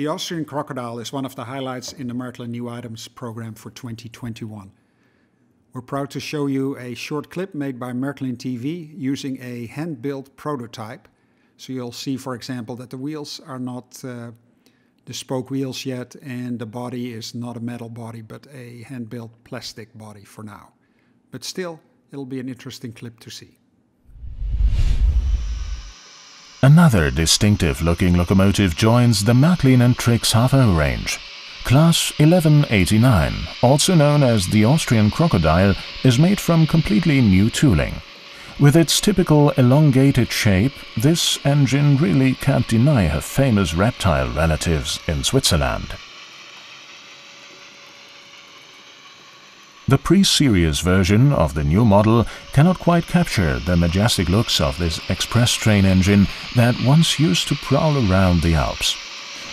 The Austrian crocodile is one of the highlights in the Märklin New Items program for 2021. We're proud to show you a short clip made by Märklin TV using a hand-built prototype. So you'll see, for example, that the wheels are not uh, the spoke wheels yet and the body is not a metal body but a hand-built plastic body for now. But still, it'll be an interesting clip to see. Another distinctive-looking locomotive joins the Märklin and Trix H0 range. Class 1189, also known as the Austrian Crocodile, is made from completely new tooling. With its typical elongated shape, this engine really can't deny her famous reptile relatives in Switzerland. The pre-series version of the new model cannot quite capture the majestic looks of this express train engine that once used to prowl around the Alps.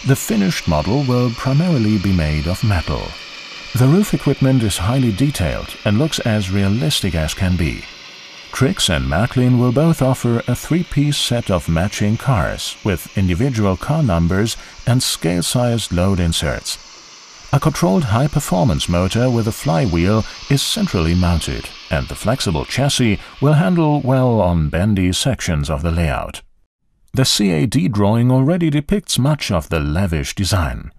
The finished model will primarily be made of metal. The roof equipment is highly detailed and looks as realistic as can be. Trix and Märklin will both offer a three-piece set of matching cars with individual car numbers and scale-sized load inserts. A controlled high-performance motor with a flywheel is centrally mounted, and the flexible chassis will handle well on bendy sections of the layout. The CAD drawing already depicts much of the lavish design.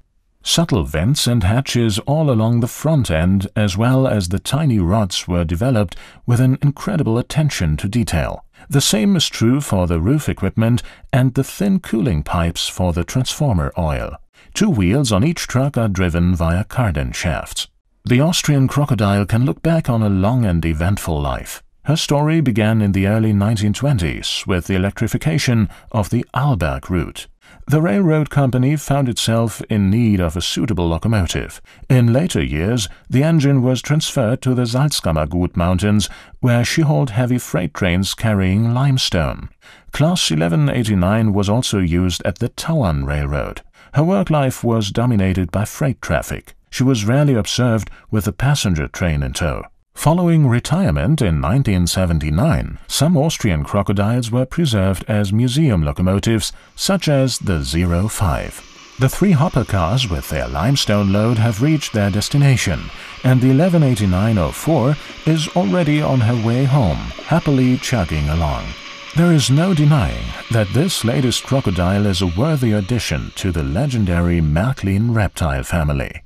Subtle vents and hatches all along the front end as well as the tiny rods were developed with an incredible attention to detail. The same is true for the roof equipment and the thin cooling pipes for the transformer oil. Two wheels on each truck are driven via cardan shafts. The Austrian crocodile can look back on a long and eventful life. Her story began in the early 1920s with the electrification of the Arlberg route. The railroad company found itself in need of a suitable locomotive. In later years, the engine was transferred to the Salzkammergut Mountains, where she hauled heavy freight trains carrying limestone. Class 1189 was also used at the Tauern Railroad. Her work life was dominated by freight traffic. She was rarely observed with a passenger train in tow. Following retirement in 1979, some Austrian crocodiles were preserved as museum locomotives, such as the 05. The three hopper cars with their limestone load have reached their destination, and the 118904 is already on her way home, happily chugging along. There is no denying that this latest crocodile is a worthy addition to the legendary Märklin reptile family.